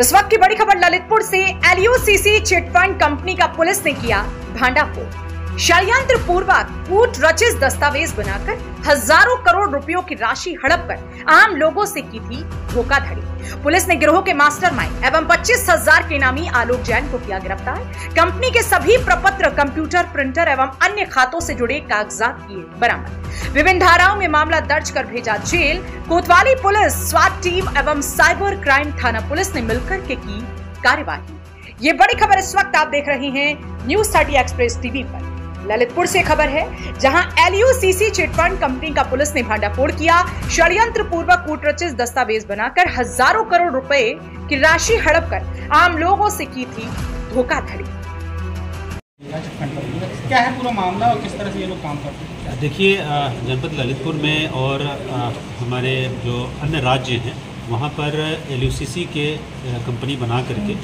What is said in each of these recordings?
इस वक्त की बड़ी खबर ललितपुर से एलयूसीसी चिटफंड कंपनी का पुलिस ने किया भांडाफोड़। षडयंत्र पूर्वक कूट रचित दस्तावेज़ बनाकर हज़ारों करोड़ रुपयों की राशि हड़प कर आम लोगों से की थी धोखाधड़ी। पुलिस ने गिरोह के मास्टरमाइंड एवं पच्चीस हज़ार के नामी आलोक जैन को किया गिरफ़्तार। कंपनी के सभी प्रपत्र, कंप्यूटर, प्रिंटर एवं अन्य खातों से जुड़े कागजात किए बरामद। विभिन्न धाराओं में मामला दर्ज कर भेजा जेल। कोतवाली पुलिस स्वाट टीम एवं साइबर क्राइम थाना पुलिस ने मिलकर के की कार्यवाही। ये बड़ी खबर इस वक्त आप देख रहे हैं न्यूज़ थर्टी एक्सप्रेस टीवी पर। ललितपुर से खबर है जहाँ एलयूसीसी चिटफंड कंपनी का पुलिस ने भांडाफोड़ किया। षडयंत्र पूर्वक कूटरचित दस्तावेज़ बनाकर हज़ारों करोड़ रुपए की राशि हड़प कर आम लोगों से की थी धोखाधड़ी। क्या है पूरा मामला और किस तरह से ये लोग काम करते हैं? देखिए जनपद ललितपुर में और हमारे जो अन्य राज्य हैं वहाँ पर एल के कंपनी बना करके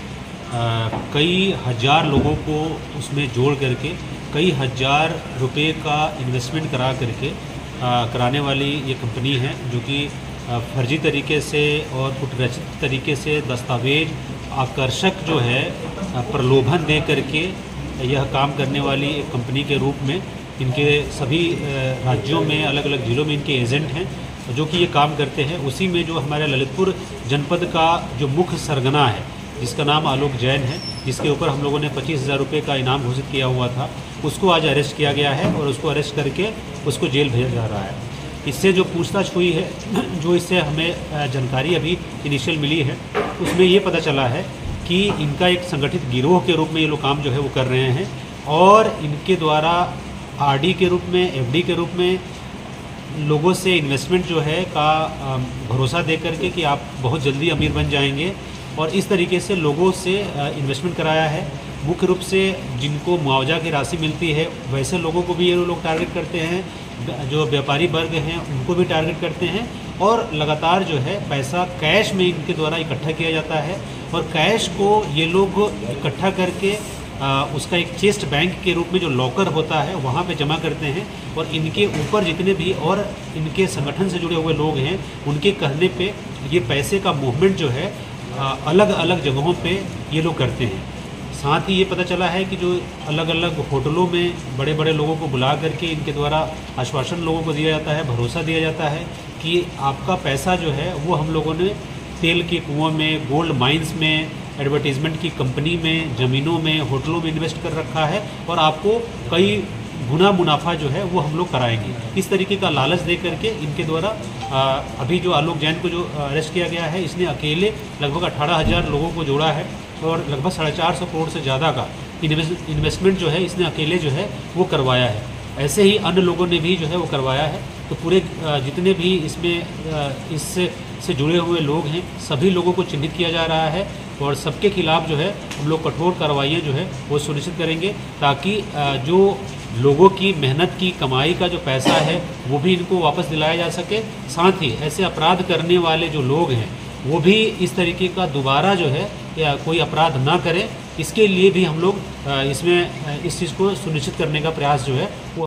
कई हज़ार लोगों को उसमें जोड़ करके कई हज़ार रुपए का इन्वेस्टमेंट करा करके अ, कराने वाली ये कंपनी है जो कि फर्जी तरीके से और कुटरचित तरीके से दस्तावेज़ आकर्षक जो है प्रलोभन दे करके यह काम करने वाली एक कंपनी के रूप में इनके सभी राज्यों में अलग अलग ज़िलों में इनके एजेंट हैं जो कि ये काम करते हैं। उसी में जो हमारे ललितपुर जनपद का जो मुख्य सरगना है जिसका नाम आलोक जैन है, जिसके ऊपर हम लोगों ने पच्चीस हज़ार रुपये का इनाम घोषित किया हुआ था, उसको आज अरेस्ट किया गया है और उसको अरेस्ट करके उसको जेल भेजा जा रहा है। इससे जो पूछताछ हुई है, जो इससे हमें जानकारी अभी इनिशियल मिली है, उसमें ये पता चला है कि इनका एक संगठित गिरोह के रूप में ये लोग काम जो है वो कर रहे हैं और इनके द्वारा आरडी के रूप में एफडी के रूप में लोगों से इन्वेस्टमेंट जो है का भरोसा दे करके कि आप बहुत जल्दी अमीर बन जाएँगे। और इस तरीके से लोगों से इन्वेस्टमेंट कराया है। मुख्य रूप से जिनको मुआवजा की राशि मिलती है वैसे लोगों को भी ये लोग टारगेट करते हैं। जो व्यापारी वर्ग हैं उनको भी टारगेट करते हैं और लगातार जो है पैसा कैश में इनके द्वारा इकट्ठा किया जाता है और कैश को ये लोग इकट्ठा करके आ, उसका एक चेस्ट बैंक के रूप में जो लॉकर होता है वहाँ पे जमा करते हैं और इनके ऊपर जितने भी और इनके संगठन से जुड़े हुए लोग हैं उनके कहने पे ये पैसे का मूवमेंट जो है अलग अलग जगहों पे ये लोग करते हैं। साथ ही ये पता चला है कि जो अलग अलग होटलों में बड़े बड़े लोगों को बुला करके इनके द्वारा आश्वासन लोगों को दिया जाता है, भरोसा दिया जाता है कि आपका पैसा जो है वो हम लोगों ने तेल के कुओं में गोल्ड माइंस में एडवर्टीजमेंट की कंपनी में, ज़मीनों में, होटलों में इन्वेस्ट कर रखा है और आपको कई गुना मुनाफा जो है वो हम लोग कराएँगे। इस तरीके का लालच दे करके इनके द्वारा अभी जो आलोक जैन को जो अरेस्ट किया गया है, इसने अकेले लगभग अठारह हज़ार लोगों को जोड़ा है और लगभग साढ़े चार सौ करोड़ से ज़्यादा का इन्वेस्टमेंट जो है इसने अकेले जो है वो करवाया है। ऐसे ही अन्य लोगों ने भी जो है वो करवाया है। तो पूरे जितने भी इसमें इससे, से जुड़े हुए लोग हैं, सभी लोगों को चिन्हित किया जा रहा है और सबके खिलाफ जो है, हम लोग कठोर कार्रवाइयाँ जो है, वो सुनिश्चित करेंगे ताकि जो लोगों की मेहनत की, कमाई का जो पैसा है, वो भी इनको वापस दिलाया जा सके। साथ ही ऐसे अपराध करने वाले जो लोग हैं, वो भी इस तरीके का दोबारा जो है, या कोई अपराध ना करें। इसके लिए भी हम लोग इसमें इस चीज़ को सुनिश्चित करने का प्रयास जो है, वो